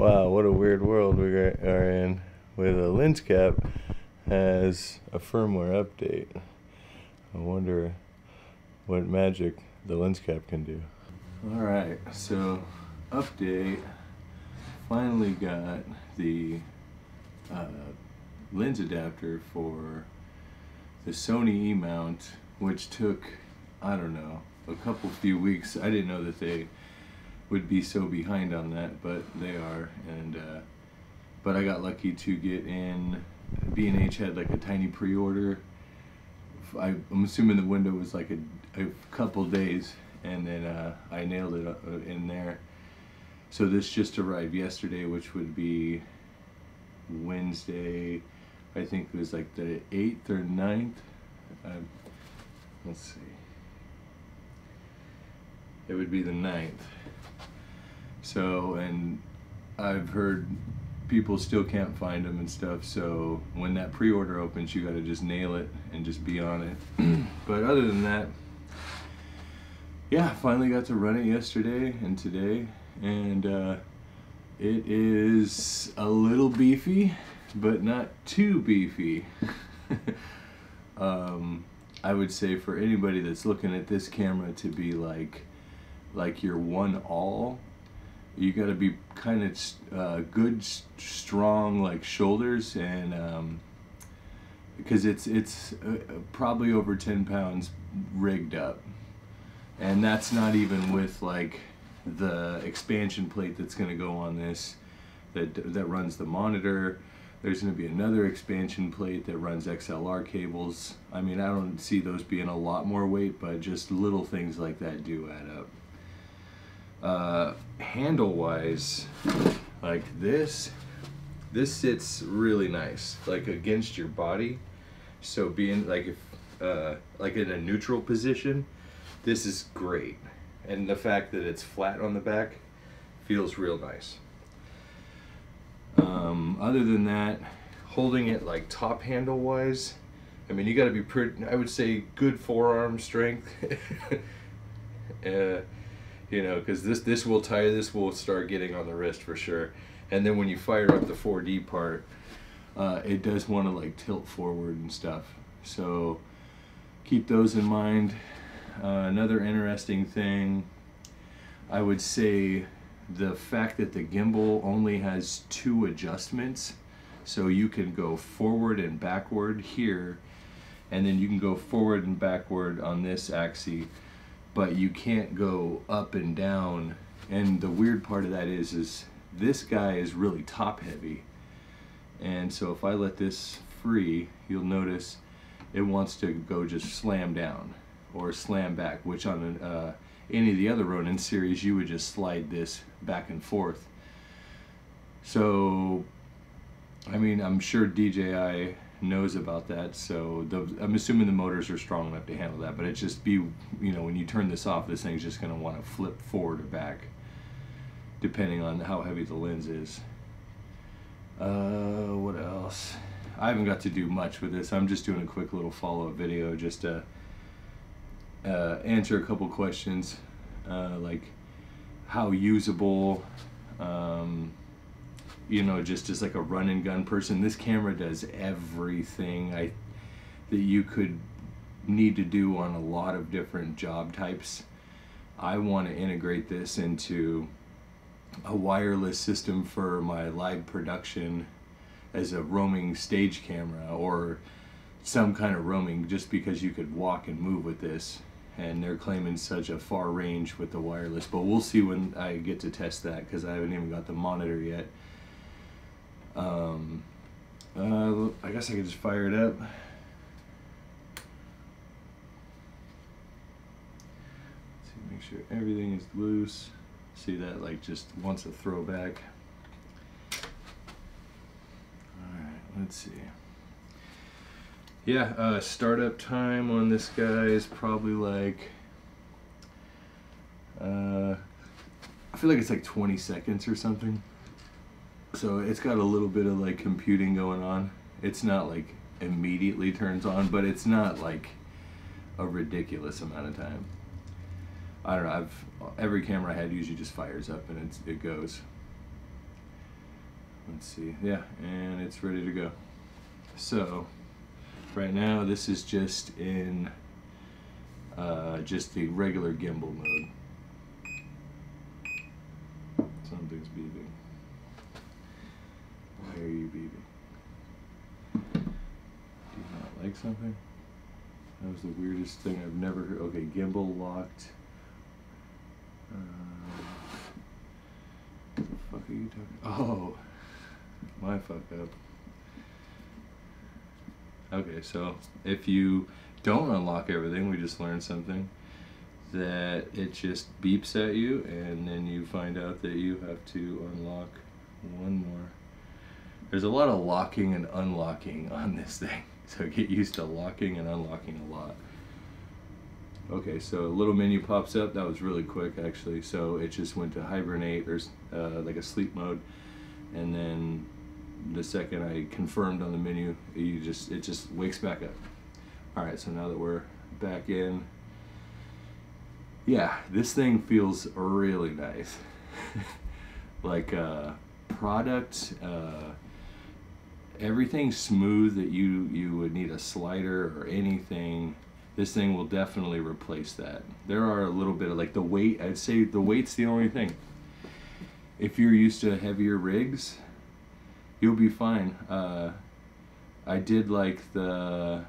Wow, what a weird world we are in with a lens cap has a firmware update. I wonder what magic the lens cap can do. All right, so update. Finally got the uh, lens adapter for the Sony E-mount, which took I don't know a couple few weeks. I didn't know that they would be so behind on that, but they are. And uh, but I got lucky to get in. B&H had like a tiny pre-order. I, am assuming the window was like a, a couple days, and then uh, I nailed it uh, in there. So this just arrived yesterday, which would be Wednesday. I think it was like the 8th or 9th. Uh, let's see. It would be the 9th. So, and I've heard people still can't find them and stuff. So when that pre-order opens, you got to just nail it and just be on it. but other than that, yeah, finally got to run it yesterday and today, and uh, it is a little beefy, but not too beefy. um, I would say for anybody that's looking at this camera to be like, like your one all you got to be kind of uh, good, strong like shoulders and um, because it's it's uh, probably over 10 pounds rigged up. And that's not even with like the expansion plate that's going to go on this that that runs the monitor. There's going to be another expansion plate that runs XLR cables. I mean I don't see those being a lot more weight but just little things like that do add up uh, handle wise like this this sits really nice like against your body. So being like if uh, like in a neutral position this is great. And the fact that it's flat on the back feels real nice. Um, other than that holding it like top handle wise I mean you got to be pretty I would say good forearm strength. Uh, you know, because this this will tie this will start getting on the wrist for sure. And then when you fire up the 4D part, uh, it does want to like tilt forward and stuff. So keep those in mind. Uh, another interesting thing, I would say the fact that the gimbal only has two adjustments. So you can go forward and backward here, and then you can go forward and backward on this axis but you can't go up and down. And the weird part of that is, is this guy is really top heavy. And so if I let this free, you'll notice it wants to go just slam down or slam back, which on uh, any of the other Ronin series, you would just slide this back and forth. So, I mean, I'm sure DJI knows about that. So the, I'm assuming the motors are strong enough to handle that. But it's just be, you know, when you turn this off, this thing's just going to want to flip forward or back, depending on how heavy the lens is. Uh, what else? I haven't got to do much with this. I'm just doing a quick little follow-up video just to uh, answer a couple questions, uh, like how usable. Um, you know, just as like a run and gun person. This camera does everything I that you could need to do on a lot of different job types. I want to integrate this into a wireless system for my live production as a roaming stage camera or some kind of roaming just because you could walk and move with this and they're claiming such a far range with the wireless but we'll see when I get to test that because I haven't even got the monitor yet um, uh, I guess I could just fire it up. See, make sure everything is loose. See that like just wants a throwback. Alright, let's see. Yeah, uh, startup time on this guy is probably like, uh, I feel like it's like 20 seconds or something. So it's got a little bit of like computing going on. It's not like immediately turns on, but it's not like a ridiculous amount of time. I don't know. I've every camera I had usually just fires up and it's, it goes. let's see, yeah, and it's ready to go. So, right now this is just in uh, just the regular gimbal mode. Something's beeping. Are you beeping? Do you not like something? That was the weirdest thing I've never heard. Okay, gimbal locked. Uh, what the fuck are you talking? Oh, my fuck up. Okay, so if you don't unlock everything, we just learned something that it just beeps at you and then you find out that you have to unlock one more. There's a lot of locking and unlocking on this thing, so get used to locking and unlocking a lot. Okay, so a little menu pops up. That was really quick, actually. So it just went to hibernate, or uh, like a sleep mode, and then the second I confirmed on the menu, you just it just wakes back up. All right, so now that we're back in, yeah, this thing feels really nice. like uh, product, uh, everything smooth that you you would need a slider or anything this thing will definitely replace that. There are a little bit of like the weight, I'd say the weight's the only thing. If you're used to heavier rigs, you'll be fine. Uh, I did like the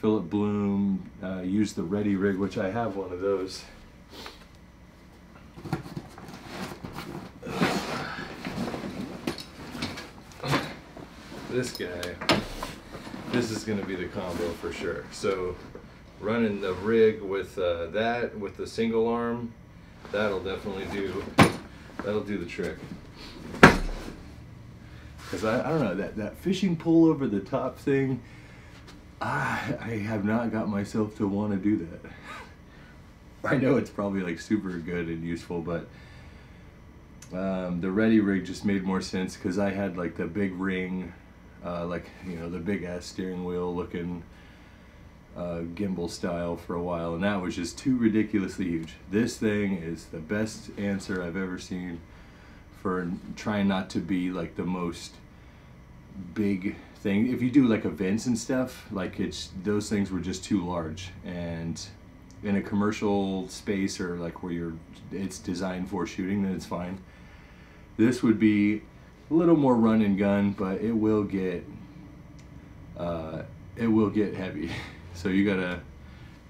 Philip Bloom, uh, use the Ready rig, which I have one of those. This guy, this is gonna be the combo for sure. So running the rig with uh, that with the single arm that'll definitely do that'll do the trick because I, I don't know that that fishing pole over the top thing I, I have not got myself to want to do that I know it's probably like super good and useful but um, the ready rig just made more sense because I had like the big ring uh, like you know the big ass steering wheel looking uh, gimbal style for a while, and that was just too ridiculously huge. This thing is the best answer I've ever seen for trying not to be like the most big thing. If you do like events and stuff, like it's those things were just too large, and in a commercial space or like where you're, it's designed for shooting, then it's fine. This would be a little more run and gun, but it will get, uh, it will get heavy. So you gotta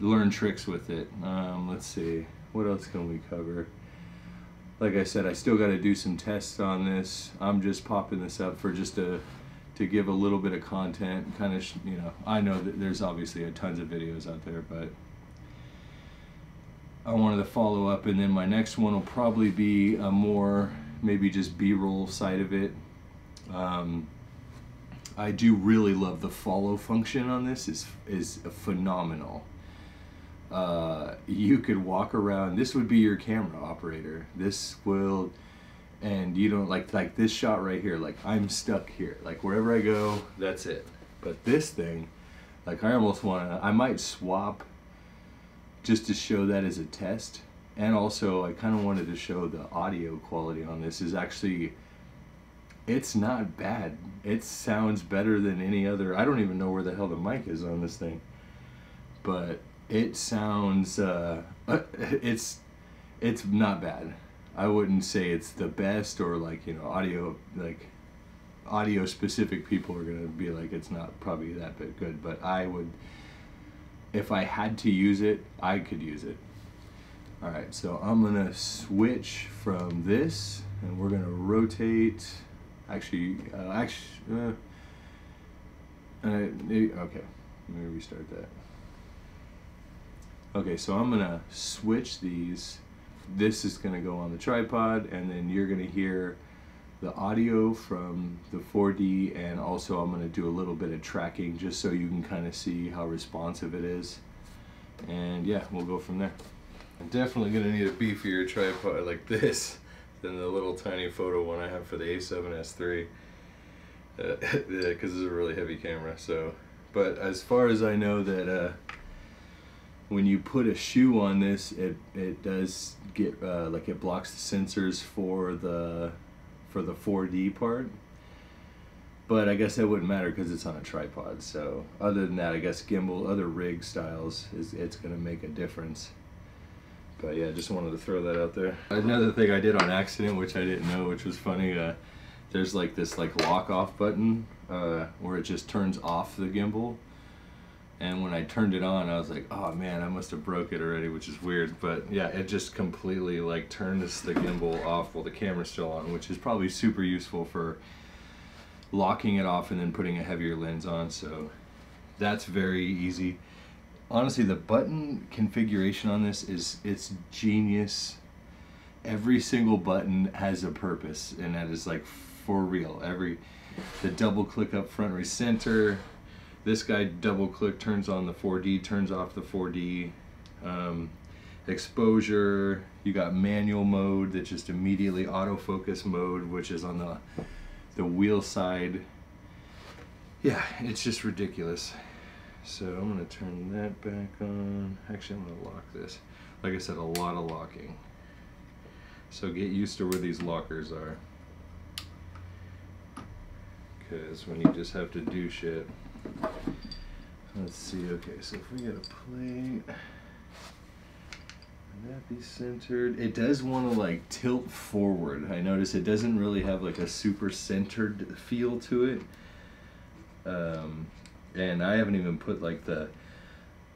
learn tricks with it. Um, let's see, what else can we cover? Like I said, I still gotta do some tests on this. I'm just popping this up for just a to give a little bit of content, kind of, you know, I know that there's obviously a tons of videos out there, but I wanted to follow up, and then my next one will probably be a more, maybe just B-roll side of it. Um, I do really love the follow function on this is is phenomenal. Uh, you could walk around. This would be your camera operator. This will, and you don't like like this shot right here. Like I'm stuck here. Like wherever I go, that's it. But this thing, like I almost want to. I might swap, just to show that as a test. And also, I kind of wanted to show the audio quality on this is actually it's not bad. It sounds better than any other. I don't even know where the hell the mic is on this thing, but it sounds. Uh, it's it's not bad. I wouldn't say it's the best or like you know audio like audio specific people are gonna be like it's not probably that bit good, but I would if I had to use it, I could use it. All right, so I'm gonna switch from this and we're gonna rotate actually, uh, actually, uh, uh, okay, let me restart that. Okay, so I'm gonna switch these. This is gonna go on the tripod, and then you're gonna hear the audio from the 4D, and also I'm gonna do a little bit of tracking just so you can kind of see how responsive it is. And yeah, we'll go from there. I'm definitely gonna need a beefier tripod like this than the little tiny photo one I have for the A7S III because uh, it's a really heavy camera. So, but as far as I know that uh, when you put a shoe on this, it it does get uh, like it blocks the sensors for the for the 4D part. but I guess that wouldn't matter because it's on a tripod. So other than that, I guess gimbal, other rig styles, is it's gonna make a difference. But yeah, just wanted to throw that out there. Another thing I did on accident, which I didn't know, which was funny. Uh, there's like this like lock off button uh, where it just turns off the gimbal. And when I turned it on, I was like, oh man, I must have broke it already, which is weird. But yeah, it just completely like turns the gimbal off while the camera's still on, which is probably super useful for locking it off and then putting a heavier lens on. So that's very easy. Honestly, the button configuration on this is it's genius. Every single button has a purpose, and that is like for real. Every the double click up front recenter. This guy double click turns on the 4D, turns off the 4D. Um, exposure. You got manual mode that just immediately autofocus mode, which is on the the wheel side. Yeah, it's just ridiculous. So I'm gonna turn that back on. Actually, I'm gonna lock this. Like I said, a lot of locking. So get used to where these lockers are. Because when you just have to do shit. Let's see, okay, so if we get a plate, that be centered? It does want to like tilt forward. I notice it doesn't really have like a super centered feel to it. Um, and I haven't even put like the,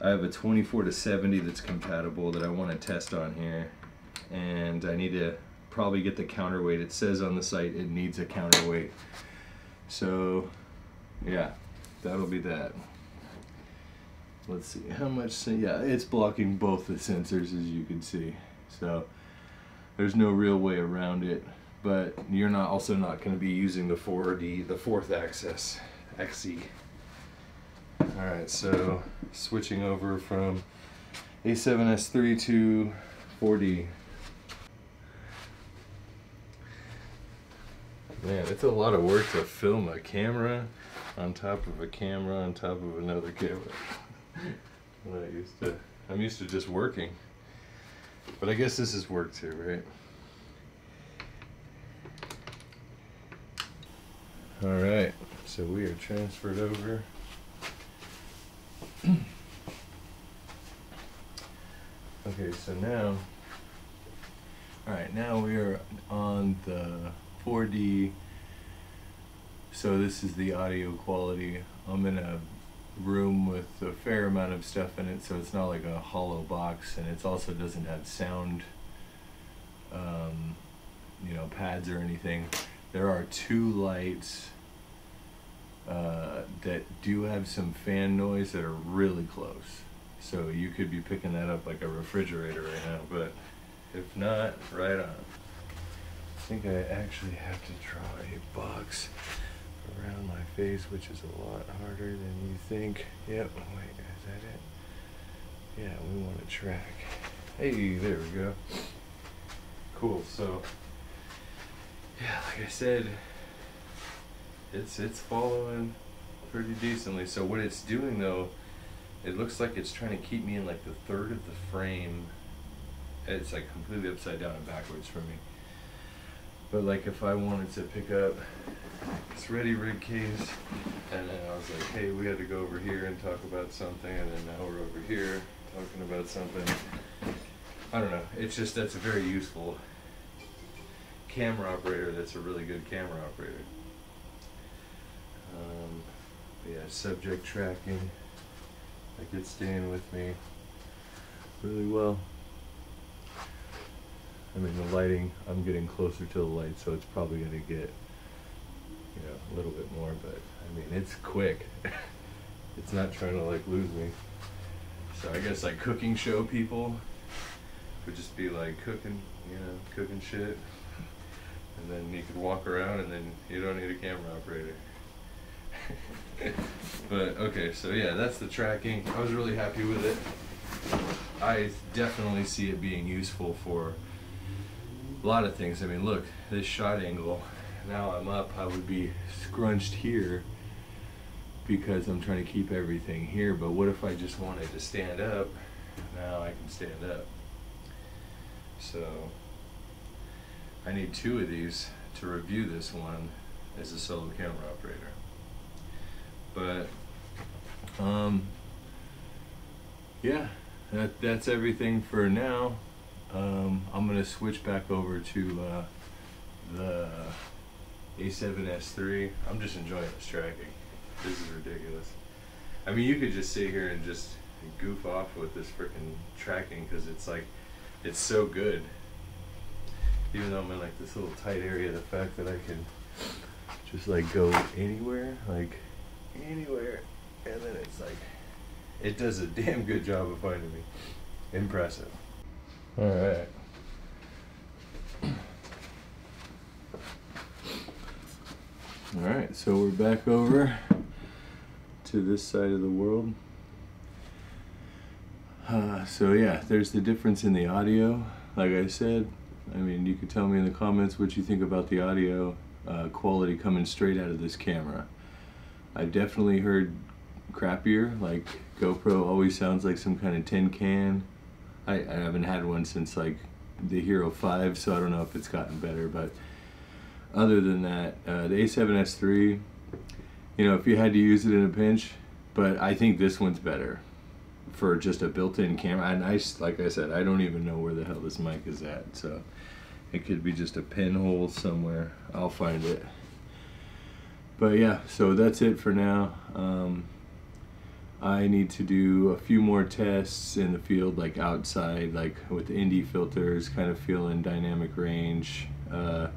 I have a 24 to 70 that's compatible that I want to test on here. And I need to probably get the counterweight. It says on the site it needs a counterweight. So yeah, that'll be that let's see how much yeah it's blocking both the sensors as you can see so there's no real way around it but you're not also not going to be using the 4D the fourth axis XE all right so switching over from A7S3 to 4D man it's a lot of work to film a camera on top of a camera on top of another camera when I used to, I'm used to just working. But I guess this is work too, right? All right, so we are transferred over. okay, so now, all right, now we are on the 4D. So this is the audio quality. I'm in a room with a fair amount of stuff in it, so it's not like a hollow box, and it also doesn't have sound, um, you know, pads or anything. There are two lights uh, that do have some fan noise that are really close. So you could be picking that up like a refrigerator right now, but if not, right on. I think I actually have to draw a box around my face, which is a lot harder than you think. Yep, wait, is that it? Yeah, we want to track. Hey, there we go. Cool, so, yeah, like I said, it's, it's following pretty decently. So what it's doing though, it looks like it's trying to keep me in like the third of the frame. It's like completely upside down and backwards for me. But like if I wanted to pick up this ready rig case, and then I was like, hey, we had to go over here and talk about something, and then now we're over here talking about something. I don't know. It's just that's a very useful camera operator. That's a really good camera operator. Yeah, subject tracking. Like it's staying with me really well. I mean, the lighting, I'm getting closer to the light, so it's probably going to get, you know, a little bit more, but I mean, it's quick. it's not trying to like lose me. So I guess like cooking show people would just be like cooking, you know, cooking shit. And then you could walk around and then you don't need a camera operator. but okay, so yeah, that's the tracking. I was really happy with it. I definitely see it being useful for a lot of things. I mean, look, this shot angle, now I'm up, I would be scrunched here because I'm trying to keep everything here. But what if I just wanted to stand up? Now I can stand up. So I need two of these to review this one. as a solo camera operator. But um, yeah, that that's everything for now. Um, I'm gonna switch back over to uh, the A7S3. I'm just enjoying this tracking. This is ridiculous. I mean, you could just sit here and just goof off with this freaking tracking because it's like, it's so good. Even though I'm in like this little tight area, the fact that I can just like go anywhere, like anywhere, and then it's like, it does a damn good job of finding me. Impressive. All right. All right, so we're back over to this side of the world. Uh, so yeah, there's the difference in the audio. Like I said, I mean, you could tell me in the comments what you think about the audio uh, quality coming straight out of this camera. I've definitely heard crappier, like GoPro always sounds like some kind of tin can. I, I haven't had one since like the Hero 5, so I don't know if it's gotten better, but other than that, uh, the A7S III, you know, if you had to use it in a pinch, but I think this one's better for just a built-in camera. And I, like I said, I don't even know where the hell this mic is at, so it could be just a pinhole somewhere. I'll find it. But yeah, so that's it for now. Um, I need to do a few more tests in the field, like outside, like with ND filters, kind of feeling dynamic range. Uh,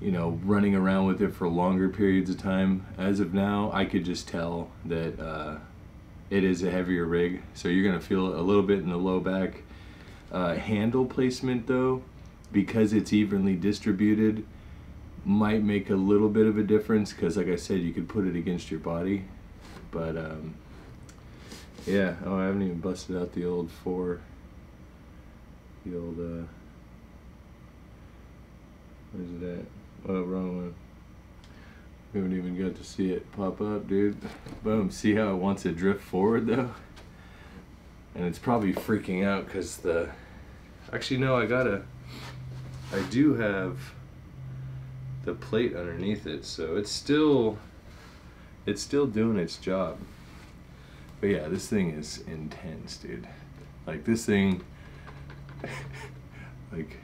you know, running around with it for longer periods of time. As of now, I could just tell that uh, it is a heavier rig, so you're gonna feel a little bit in the low back. Uh, handle placement though, because it's evenly distributed, might make a little bit of a difference because like I said, you could put it against your body. But um, yeah, oh I haven't even busted out the old four, the old, uh, where's it at? Oh, wrong one. We haven't even got to see it pop up, dude. Boom. See how it wants to drift forward, though? And it's probably freaking out because the... Actually, no, I gotta... I do have the plate underneath it, so it's still... It's still doing its job. But yeah, this thing is intense, dude. Like, this thing... like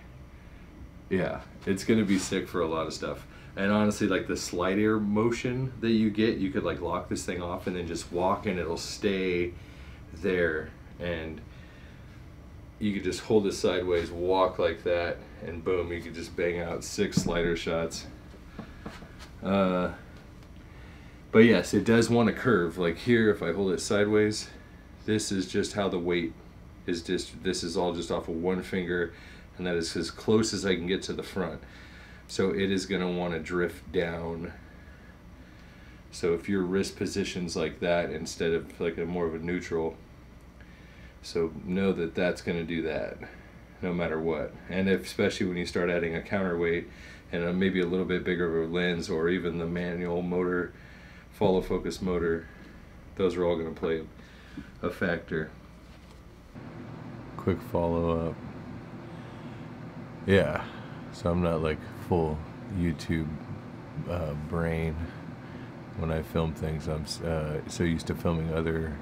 yeah, it's gonna be sick for a lot of stuff. And honestly, like the slide air motion that you get, you could like lock this thing off and then just walk and it'll stay there. And you could just hold it sideways, walk like that, and boom, you could just bang out six slider shots. Uh, but yes, it does want to curve. Like here, if I hold it sideways, this is just how the weight is just, this is all just off of one finger and that is as close as I can get to the front. So it is going to want to drift down. So if your wrist positions like that instead of like a more of a neutral, so know that that's going to do that no matter what. And if, especially when you start adding a counterweight and a, maybe a little bit bigger of a lens or even the manual motor, follow focus motor, those are all going to play a factor. Quick follow up. Yeah, so I'm not like full YouTube uh, brain when I film things. I'm uh, so used to filming other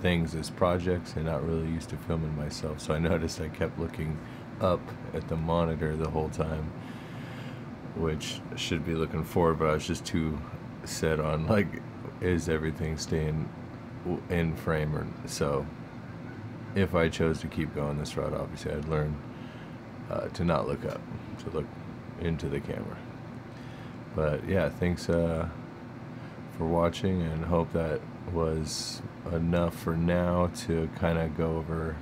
things as projects and not really used to filming myself. So I noticed I kept looking up at the monitor the whole time, which should be looking forward, but I was just too set on like, is everything staying in frame or so. If I chose to keep going this route, obviously I'd learn uh, to not look up, to look into the camera. But yeah, thanks uh, for watching and hope that was enough for now to kind of go over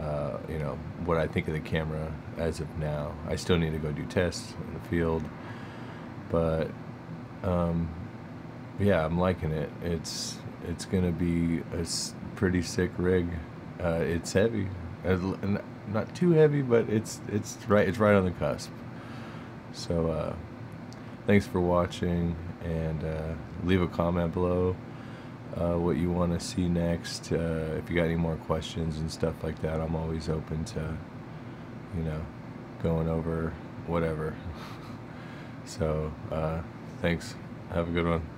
uh, you know what I think of the camera as of now. I still need to go do tests in the field, but um, yeah, I'm liking it. It's it's gonna be a pretty sick rig. Uh, it's heavy not too heavy, but it's it's right it's right on the cusp. So uh, thanks for watching, and uh, leave a comment below uh, what you want to see next. Uh, if you got any more questions and stuff like that, I'm always open to you know going over whatever. So uh, thanks. Have a good one.